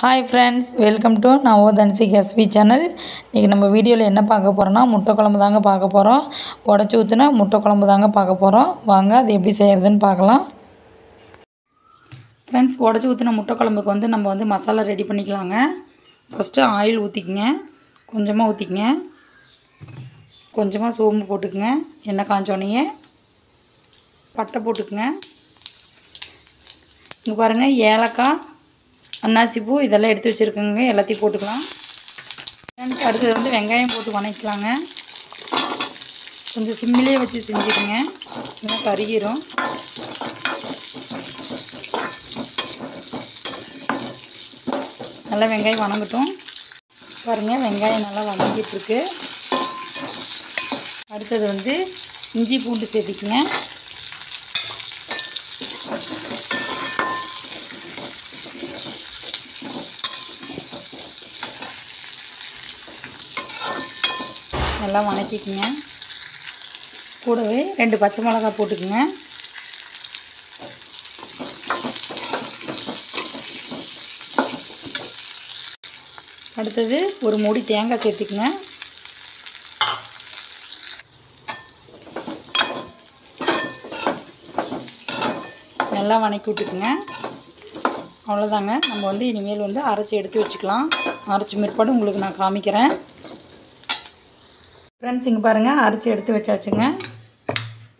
Hi friends welcome to நான் ஓ தன்சிக் SV channel இன்றைக்கி நம்ம வீடியோவில் என்ன பார்க்க போகிறோன்னா முட்டை குழம்பு தாங்க பார்க்க போகிறோம் உடச்சி ஊற்றுனா முட்டை குழம்பு தாங்க பார்க்க போகிறோம் வாங்க அது எப்படி செய்கிறதுன்னு பார்க்கலாம். ஃப்ரெண்ட்ஸ் உடச்சி ஊற்றின முட்டை குழம்புக்கு வந்து நம்ம வந்து மசாலா ரெடி பண்ணிக்கலாங்க. ஃபஸ்ட்டு ஆயில் ஊற்றிக்கங்க கொஞ்சமாக ஊற்றிக்கங்க கொஞ்சமாக சோம்பு போட்டுக்குங்க. எண்ணெய் காஞ்சோடனே பட்டை போட்டுக்குங்க. இங்கே பாருங்கள் ஏலக்காய் அன்னாசி பூ இதெல்லாம் எடுத்து வச்சுருக்கோங்க. எல்லாத்தையும் போட்டுக்கலாம். ஃப்ரெண்ட்ஸ் அடுத்தது வந்து வெங்காயம் போட்டு வணக்கலாங்க. கொஞ்சம் சிம்மிலே வச்சு செஞ்சுருங்க இல்லைன்னா கருகிரும். நல்லா வெங்காயம் வணங்கட்டும். பாருங்கள் வெங்காயம் நல்லா வணங்கிட்டுருக்கு அடுத்தது வந்து இஞ்சி பூண்டு சேர்த்திக்கங்க. நல்லா வணக்கிக்குங்க. கூடவே ரெண்டு பச்சை மிளகா போட்டுக்குங்க. அடுத்தது ஒரு மூடி தேங்காய் சேர்த்துக்குங்க. நல்லா வணக்கி விட்டுக்குங்க. அவ்வளோதாங்க நம்ம வந்து இனிமேல் வந்து அரைச்சி எடுத்து வச்சுக்கலாம். அரைச்சி மேற்பாடு உங்களுக்கு நான் காமிக்கிறேன். ஃப்ரெண்ட்ஸ் இங்கே பாருங்கள் அரைச்சி எடுத்து வச்சாச்சுங்க.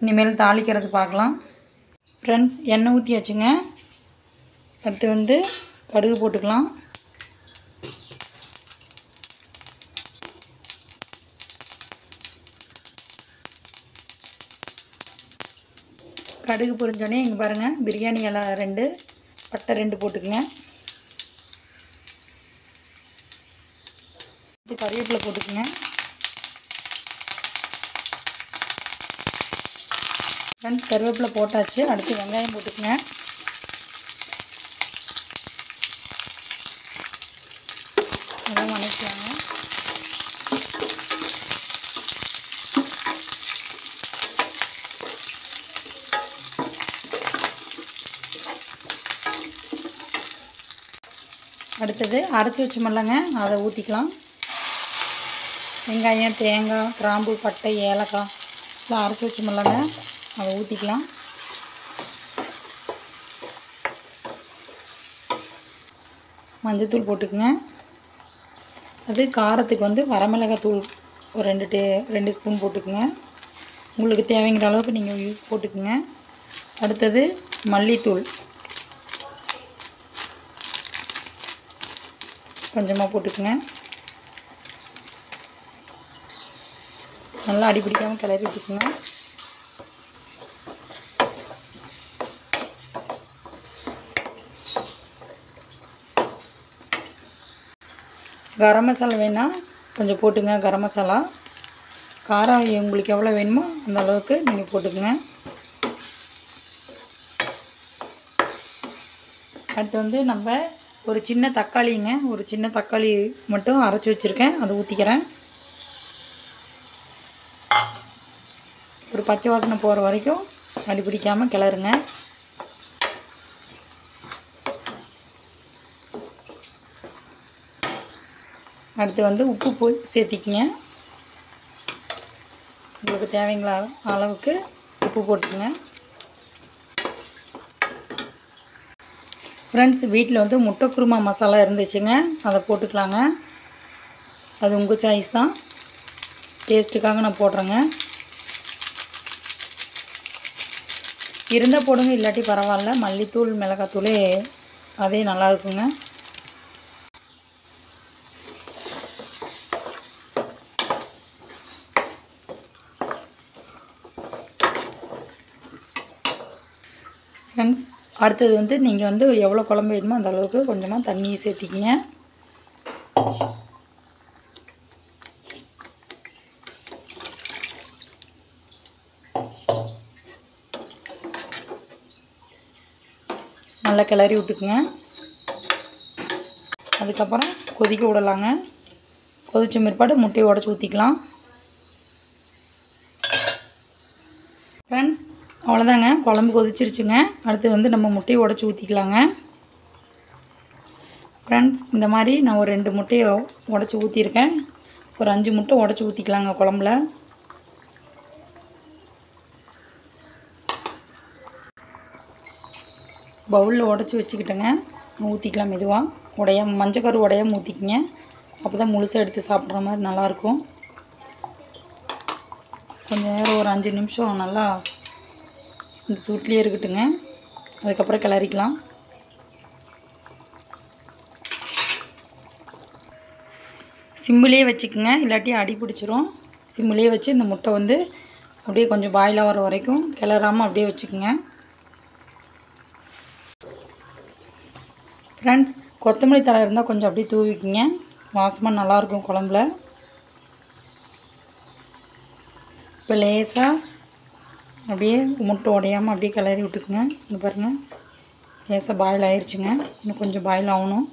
இனிமேல் தாளிக்கிறது பார்க்கலாம். ஃப்ரெண்ட்ஸ் எண்ணெய் ஊற்றியாச்சுங்க அடுத்து வந்து கடுகு போட்டுக்கலாம். கடுகு பொரிஞ்சோடனே இங்கே பாருங்கள் பிரியாணி இலை ரெண்டு பட்டை ரெண்டு போட்டுக்கங்க. இது கறிவேப்பிலை ஃப்ரெண்ட்ஸ் கருவேப்பிலை போட்டாச்சு. அடுத்து வெங்காயம் போட்டுக்கங்க. நல்லா வணக்கிக்கலாங்க அடுத்தது அரைச்சி வச்சோமில்லங்க அதை ஊற்றிக்கலாம் வெங்காயம் தேங்காய் கிராம்பு பட்டை ஏலக்காய் எல்லாம் அரைச்சி வச்சோமில்லங்க அதை ஊற்றிக்கலாம் மஞ்சத்தூள் போட்டுக்குங்க. அது காரத்துக்கு வந்து வரமிளகாய் தூள் ஒரு ரெண்டு டே ரெண்டு ஸ்பூன் போட்டுக்குங்க. உங்களுக்கு தேவைங்கிற அளவுக்கு நீங்கள் யூஸ் போட்டுக்குங்க. அடுத்தது மல்லித்தூள். கொஞ்சமாக போட்டுக்குங்க. நல்லா அடிப்பிடிக்காமல் கிளறி விட்டுக்குங்க. கரம் மசாலா வேணால் கொஞ்சம் போட்டுங்க கரம் மசாலா. காரம் உங்களுக்கு எவ்வளோ வேணுமோ அந்த அளவுக்கு நீங்கள் போட்டுக்குங்க. அடுத்து வந்து நம்ம ஒரு சின்ன தக்காளிங்க ஒரு சின்ன தக்காளி மட்டும் அரைச்சி வச்சுருக்கேன். அதை ஊற்றிக்கிறேன் ஒரு பச்சை வாசனை போகிற வரைக்கும் அடி பிடிக்காமல் கிளறுங்க. அடுத்து வந்து உப்பு போய் சேர்த்திக்கிங்க. உங்களுக்கு தேவைங்களா அளவுக்கு உப்பு போட்டுங்க ஃப்ரெண்ட்ஸ் வீட்டில் வந்து முட்டை குருமா மசாலா இருந்துச்சுங்க. அதை போட்டுக்கலாங்க. அது உங்கள் சாய்ஸ் தான். டேஸ்ட்டுக்காக நான் போடுறேங்க. இருந்தால் போடுங்க இல்லாட்டி பரவாயில்ல. மல்லித்தூள் மிளகாத்தூளே அதே நல்லா இருக்குங்க. ஃப்ரெண்ட்ஸ் அடுத்தது வந்து நீங்கள் வந்து எவ்வளோ குழம்பு வேணுமோ அந்த அளவுக்கு கொஞ்சமாக தண்ணியை சேர்த்திக்கிங்க. நல்லா கிளறி விட்டுக்குங்க. அதுக்கப்புறம் கொதிக்க விடலாங்க. கொதித்த பிற்பாடு முட்டையை உடச்சி ஊற்றிக்கலாம் ஃப்ரெண்ட்ஸ் அவ்வளோதாங்க. குழம்பு கொதிச்சிருச்சுங்க. அடுத்து வந்து நம்ம முட்டையை உடச்சி ஊற்றிக்கலாங்க ஃப்ரெண்ட்ஸ் இந்த மாதிரி நான் ஒரு ரெண்டு முட்டையை உடச்சி ஊற்றிருக்கேன் ஒரு அஞ்சு முட்டை உடச்சி ஊற்றிக்கலாங்க குழம்புல. பவுலில் உடச்சி வச்சுக்கிட்டேங்க. ஊற்றிக்கலாம் மெதுவாக உடைய மஞ்சக்கரு உடையாமல் ஊற்றிக்கிங்க அப்போ தான் முழுசாக எடுத்து சாப்பிட்ற மாதிரி நல்லாயிருக்கும். கொஞ்சம் நேரம் ஒரு அஞ்சு நிமிஷம் நல்லா இந்த சூட்லேயே இருக்கட்டுங்க. அதுக்கப்புறம் கிளறிக்கலாம். சிம்மிலே வச்சுக்கோங்க. இல்லாட்டி அடி பிடிச்சிரும். சிம்மிலே வச்சு இந்த முட்டை வந்து அப்படியே கொஞ்சம் பாயிலாக வர வரைக்கும் கிளறாமல் அப்படியே வச்சுக்கோங்க. ஃப்ரெண்ட்ஸ் கொத்தமல்லி தழை இருந்தால் கொஞ்சம் அப்படியே தூவிக்குங்க. வாசமாக நல்லாயிருக்கும் குழம்புல. இப்போ லேசாக அப்படியே முட்டை உடையாமல் அப்படியே கிளறி விட்டுக்குங்க. இங்கே பாருங்கள் லேசாக பாயில் ஆயிடுச்சுங்க இன்னும் கொஞ்சம் பாயில் ஆகணும்.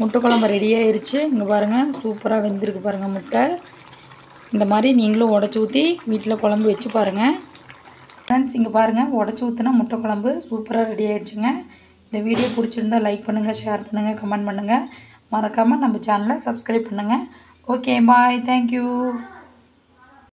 முட்டை குழம்பு ரெடி ஆயிருச்சு. இங்கே பாருங்கள் சூப்பராக வெந்திருக்கு பாருங்கள் முட்டை. இந்த மாதிரி நீங்களும் உடச்சி ஊற்றி வீட்டில் குழம்பு வச்சு பாருங்கள் ஃப்ரெண்ட்ஸ் இங்கே பாருங்கள் உடச்சி ஊற்றினா முட்டை குழம்பு சூப்பராக ரெடி ஆயிடுச்சுங்க இந்த வீடியோ பிடிச்சிருந்தா லைக் பண்ணுங்கள் ஷேர் பண்ணுங்கள் கமெண்ட் பண்ணுங்கள் மறக்காமல் நம்ம சேனலை சப்ஸ்கிரைப் பண்ணுங்கள் ஓகே பாய் தேங்க்யூ